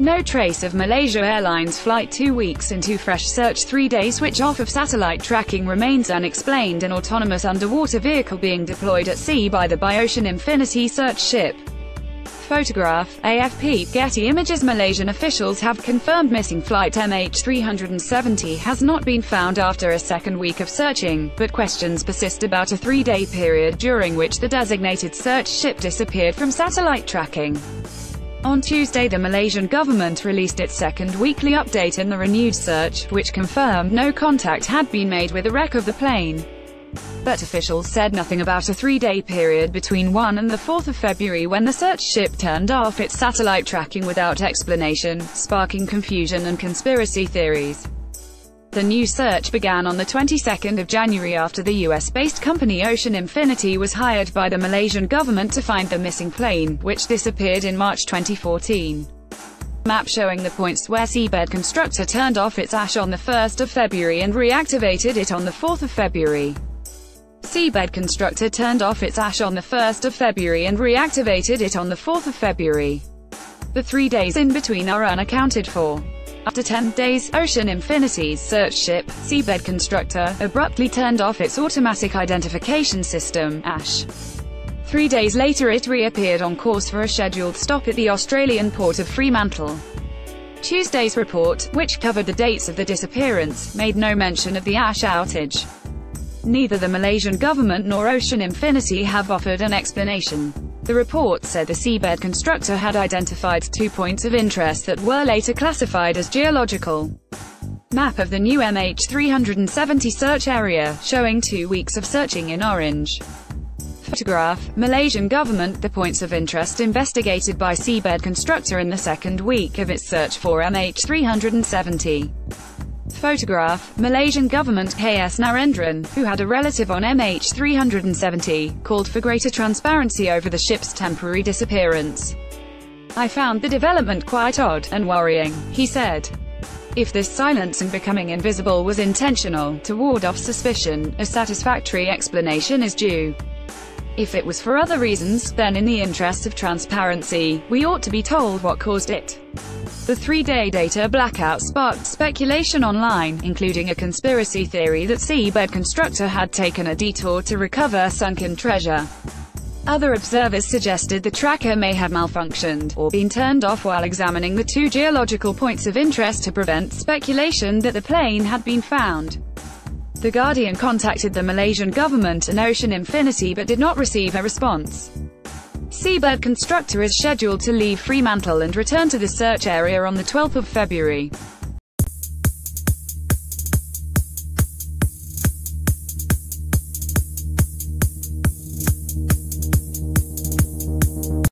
No trace of Malaysia Airlines Flight 2 weeks into fresh search 3-day switch-off of satellite tracking remains unexplained an autonomous underwater vehicle being deployed at sea by the Biocean Infinity search ship. Photograph, AFP, Getty Images Malaysian officials have confirmed missing flight MH370 has not been found after a second week of searching, but questions persist about a three-day period during which the designated search ship disappeared from satellite tracking. On Tuesday the Malaysian government released its second weekly update in the renewed search, which confirmed no contact had been made with the wreck of the plane. But officials said nothing about a three-day period between 1 and 4 February when the search ship turned off its satellite tracking without explanation, sparking confusion and conspiracy theories. The new search began on the 22nd of January after the US-based company Ocean Infinity was hired by the Malaysian government to find the missing plane, which disappeared in March 2014. Map showing the points where Seabed Constructor turned off its AIS on the 1st of February and reactivated it on the 4th of February. Seabed Constructor turned off its AIS on the 1st of February and reactivated it on the 4th of February. The three days in between are unaccounted for. After 10 days, Ocean Infinity's search ship, Seabed Constructor, abruptly turned off its automatic identification system, AIS. Three days later it reappeared on course for a scheduled stop at the Australian port of Fremantle. Tuesday's report, which covered the dates of the disappearance, made no mention of the AIS outage. Neither the Malaysian government nor Ocean Infinity have offered an explanation. The report said the seabed constructor had identified two points of interest that were later classified as geological. Map of the new MH370 search area, showing two weeks of searching in orange. Photograph, Malaysian government, the points of interest investigated by seabed constructor in the second week of its search for MH370. Photograph, Malaysian government KS Narendran, who had a relative on MH370, called for greater transparency over the ship's temporary disappearance. I found the development quite odd, and worrying, he said. If this silence and becoming invisible was intentional, to ward off suspicion, a satisfactory explanation is due. If it was for other reasons, then in the interest of transparency, we ought to be told what caused it. The three-day data blackout sparked speculation online, including a conspiracy theory that seabed constructor had taken a detour to recover sunken treasure. Other observers suggested the tracker may have malfunctioned, or been turned off while examining the two geological points of interest to prevent speculation that the plane had been found. The Guardian contacted the Malaysian government and Ocean Infinity but did not receive a response. Seabed Constructor is scheduled to leave Fremantle and return to the search area on the 12th of February.